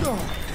Oh.